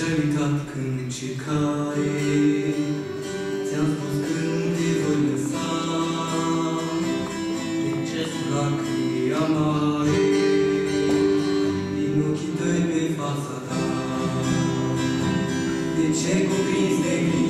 Și-ai uitat când și care Ți-am spus când te voi lăsa Din ce lacrimi amare Din ochii tăi pe fața ta De ce cuprins de grijă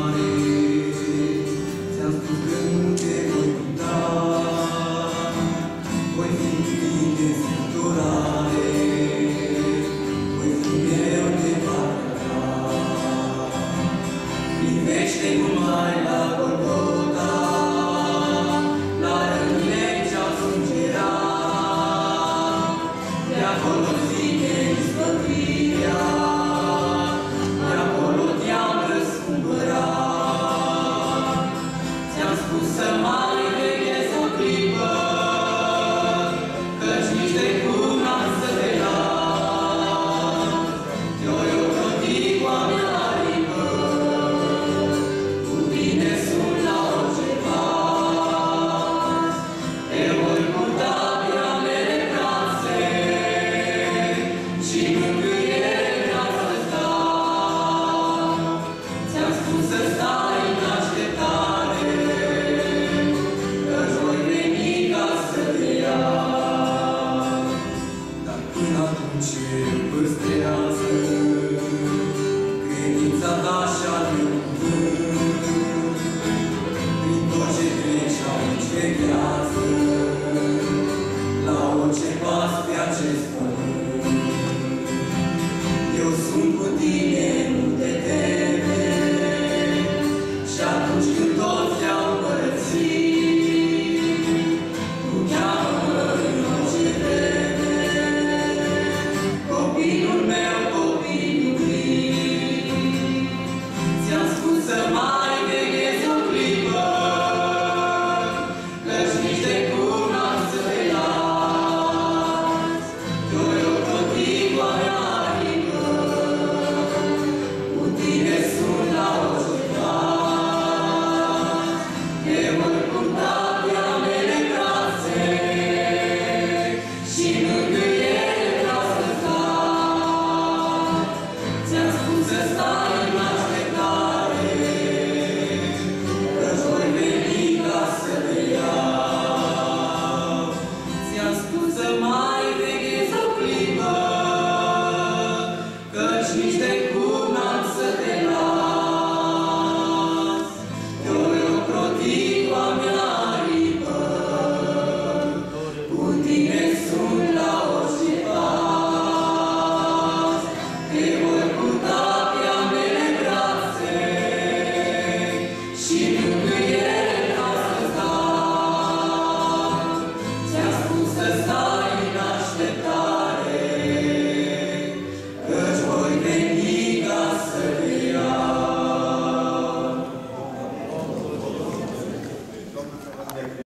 privește numai la Golgota, la rănile ce-au sângerat, acolo ține izbăvirea, de acolo te-am răscumpărat. Să mai the mighty